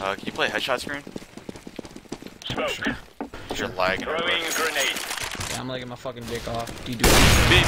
Uh, can you play headshot screen? Smoke. You're lagging. Throwing a grenade. Yeah, I'm lagging my fucking dick off. Do you do B,